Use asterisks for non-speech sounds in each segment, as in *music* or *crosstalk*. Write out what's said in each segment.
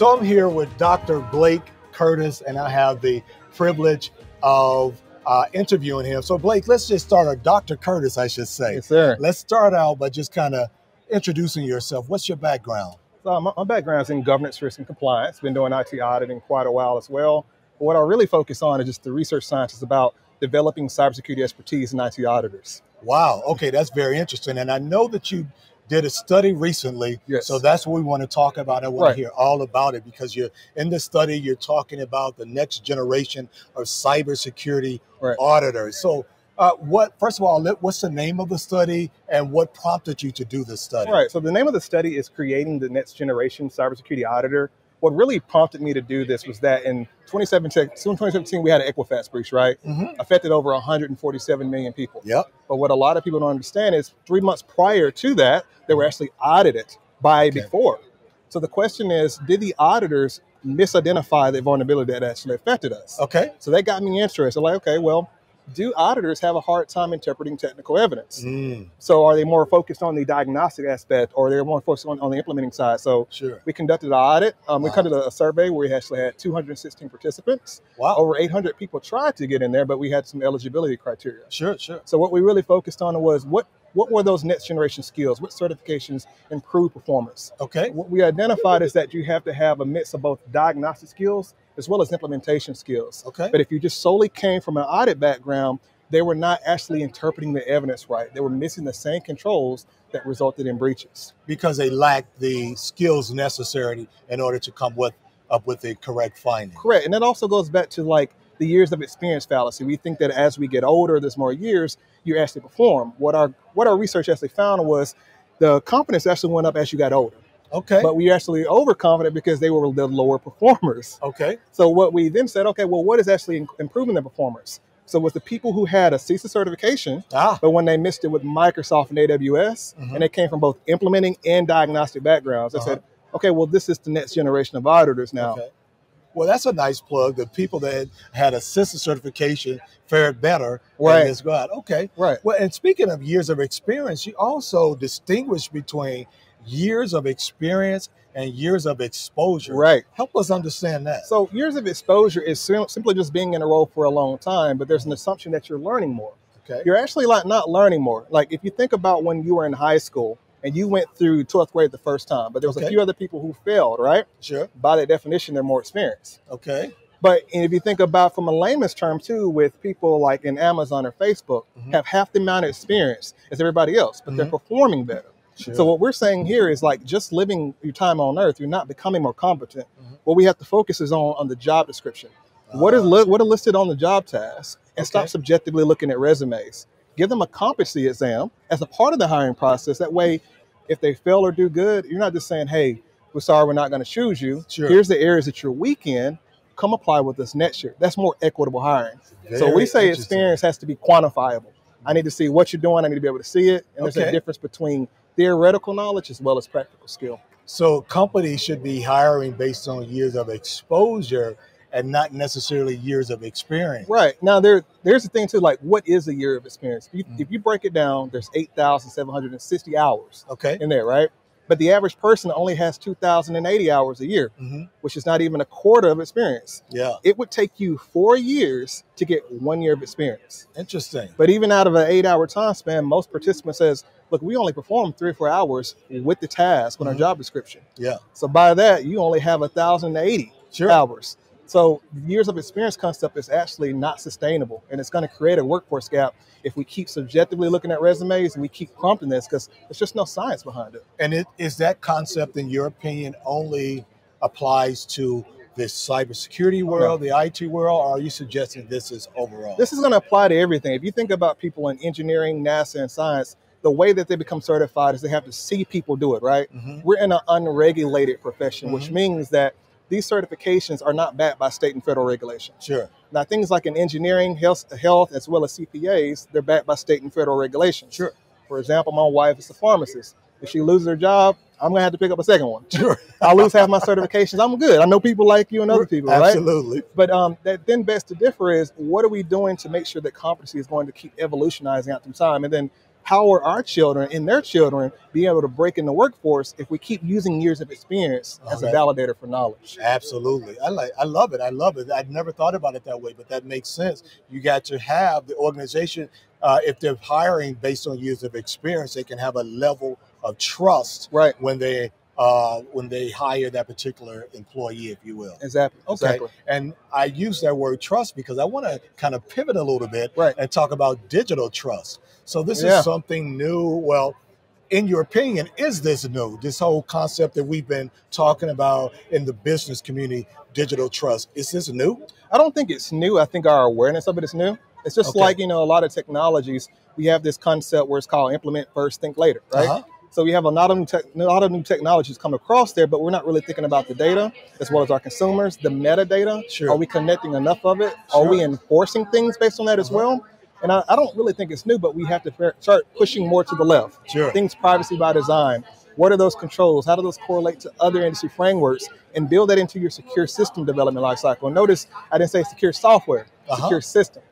So I'm here with Dr. Blake Curtis, and I have the privilege of uh, interviewing him. So, Blake, let's just start, or Dr. Curtis, I should say. Yes, sir. Let's start out by just kind of introducing yourself. What's your background? So my, my background is in governance, risk, and compliance. Been doing IT auditing quite a while as well. But what I really focus on is just the research science about developing cybersecurity expertise in IT auditors. Wow. Okay, that's very interesting. And I know that you did a study recently. Yes. So that's what we want to talk about. I want Right. to hear all about it because you're in the study, you're talking about the next generation of cybersecurity Right. auditors. So, uh, what, first of all, what's the name of the study and what prompted you to do this study? Right. So the name of the study is creating the next generation cybersecurity auditor. What really prompted me to do this was that in 2017, so in 2017 we had an Equifax breach, right? Mhm. Affected over 147 million people. Yep. But what a lot of people don't understand is three months prior to that, they were actually audited by Okay. before. So the question is, did the auditors misidentify the vulnerability that actually affected us? Okay. So that got me interested. Like, okay, well, do auditors have a hard time interpreting technical evidence? Mm, So are they more focused on the diagnostic aspect or they're more focused on, on the implementing side? So sure. we conducted an audit. Um, we conducted a survey where we actually had 216 participants. Wow. Over 800 people tried to get in there, but we had some eligibility criteria. Sure, sure. So what we really focused on was what what were those next generation skills? What certifications improve performance? Okay. What we identified is that you have to have a mix of both diagnostic skills as well as implementation skills. Okay. But if you just solely came from an audit background, they were not actually interpreting the evidence right. They were missing the same controls that resulted in breaches. Because they lacked the skills necessary in order to come with up with the correct finding. Correct. And that also goes back to like the years of experience fallacy. We think that as we get older, there's more years, you actually perform. What our what our research actually found was the confidence actually went up as you got older. Okay. But we actually overconfident because they were the lower performers. okay. So what we then said, okay, well, what is actually improving the performance? So it was the people who had a CISA certification, Ah. but when they missed it with Microsoft and AWS, Mhm. and they came from both implementing and diagnostic backgrounds, they Uh-huh. said, okay, well, this is the next generation of auditors now. Okay. Well, that's a nice plug. The people that had a CISA certification fared better Right. in this grad. Okay. Right. Well, and speaking of years of experience, you also distinguish between years of experience and years of exposure. Right. Help us understand that. So years of exposure is sim- simply just being in a role for a long time, but there's an assumption that you're learning more. okay. You're actually like not learning more. Like if you think about when you were in high school and you went through 12th grade the first time, but there was Okay. a few other people who failed, right? Sure. By that definition, they're more experienced. Okay. But if you think about from a layman's term too, with people like in Amazon or Facebook, Mhm. have half the amount of experience as everybody else, but they're Mhm. performing better. Sure. So what we're saying here is like just living your time on earth, you're not becoming more competent. Mhm. What we have to focus is on on the job description. What is Ah, li- what are listed on the job task, and stop subjectively looking at resumes. Give them a competency exam as a part of the hiring process. That way, if they fail or do good, you're not just saying, "Hey, we're sorry, we're not going to choose you." Sure. Here's the areas that you're weak in. Come apply with us next year. That's more equitable hiring. so we say experience has to be quantifiable. I need to see what you're doing. I need to be able to see it. And there's a difference between theoretical knowledge as well as practical skill. So companies should be hiring based on years of exposure and not necessarily years of experience. Right now, there there's the thing too. Like, what is a year of experience? If you, Mhm. if you break it down, there's eight thousand seven hundred and sixty hours Okay. in there, right? But the average person only has two thousand and eighty hours a year, hmm which is not even a quarter of experience. Yeah. It would take you four years to get one year of experience. Interesting. But even out of an eight-hour time span, most participants says, "Look, we only perform three or four hours with the task on our Mhm. job description. Yeah. So by that, you only have a thousand and eighty Sure. hours. So years of experience concept is actually not sustainable, and it's going to create a workforce gap if we keep subjectively looking at resumes and we keep prompting this because there's just no science behind it. And it, is that concept, in your opinion, only applies to the cybersecurity world, the IT world, or are you suggesting this is overall? This is going to apply to everything. If you think about people in engineering, NASA, and science, the way that they become certified is they have to see people do it, right? Mhm. We're in an unregulated profession, which Mhm. means that these certifications are not backed by state and federal regulation. Sure. Now, things like in engineering, health, health, as well as CPAs, they're backed by state and federal regulations. Sure. For example, my wife is a pharmacist. If she loses her job, I'm gonna have to pick up a second one. Sure. *laughs* I'll lose half my certifications. I'm good. I know people like you and other people, right? Absolutely. But um, that then best to differ is what are we doing to make sure that competency is going to keep evolutionizing out through time, and then empower our children and their children be able to break in the workforce if we keep using years of experience as a validator for knowledge. Absolutely. I like I love it. I love it. I'd never thought about it that way, but that makes sense. You got to have the organization uh, if they're hiring based on years of experience, they can have a level of trust Right. when they uh, when they hire that particular employee, if you will. Exactly. Okay. Exactly. And I use that word trust because I want to kind of pivot a little bit Right. and talk about digital trust. So this Yeah. is something new. Well, in your opinion, is this new? This whole concept that we've been talking about in the business community, digital trust, is this new? I don't think it's new. I think our awareness of it is new. It's just Okay. like, you know, a lot of technologies, we have this concept where it's called implement first, think later, right? Uh-huh. So we have a lot of tech, a lot of new technologies come across there, but we're not really thinking about the data as well as our consumers, the metadata. Sure. Are we connecting enough of it? Are we enforcing things based on that as Uh-huh. well? And I, I don't really think it's new, but we have to start pushing more to the left. Sure. Things privacy by design. What are those controls? How do those correlate to other industry frameworks? And build that into your secure system development lifecycle. Notice I didn't say secure software, Uh-huh. secure system.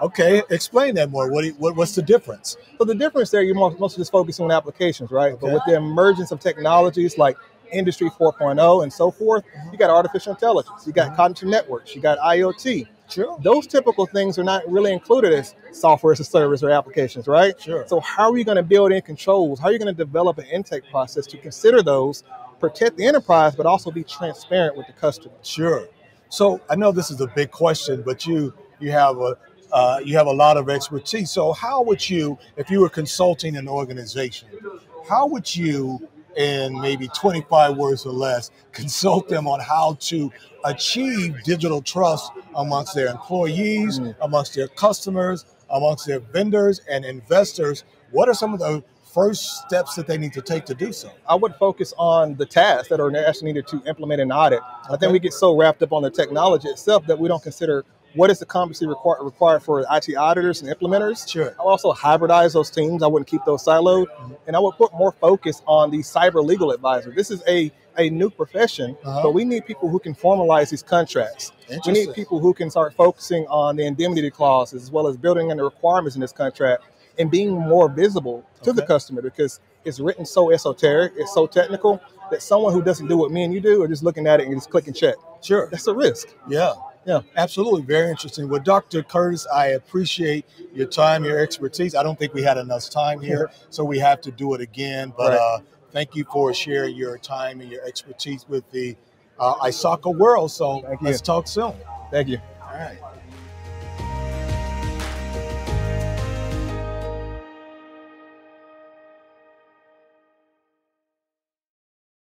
Okay, explain that more. What, you- what what's the difference? So the difference there, you're mostly just focusing on applications, right? But with the emergence of technologies like Industry 4.0 and so forth, mm-hmm. you got artificial intelligence, you got mm-hmm. cognitive networks, you got IoT. Sure. Those typical things are not really included as software as a service or applications, right? Sure. So how are you going to build in controls? How are you going to develop an intake process to consider those, protect the enterprise, but also be transparent with the customer? Sure. So I know this is a big question, but you you have a uh, you have a lot of expertise. So how would you, if you were consulting an organization, how would you, in maybe 25 words or less, *laughs* consult them on how to achieve digital trust amongst their employees, Mm. amongst their customers, amongst their vendors and investors? What are some of the first steps that they need to take to do so? I would focus on the tasks that are actually needed to implement an audit. I think we get so wrapped up on the technology itself that we don't consider what is the competency requir- required for IT auditors and implementers. Sure. I would also hybridize those teams. I wouldn't keep those siloed, and I would put more focus on the cyber legal advisor. This is a a new profession, Uh-huh. but we need people who can formalize these contracts. We need people who can start focusing on the indemnity clauses as well as building in the requirements in this contract and being more visible to the customer because it's written so esoteric, it's so technical that someone who doesn't do what me and you do are just looking at it and just click and check. Sure. That's a risk. Yeah. Yeah. Absolutely. Very interesting. Well, Dr. Curtis, I appreciate your time, your expertise. I don't think we had enough time here, *laughs* so we have to do it again. But Right. uh, thank you for sharing your time and your expertise with the uh, ISACA world. So let's talk soon. Thank you. All right.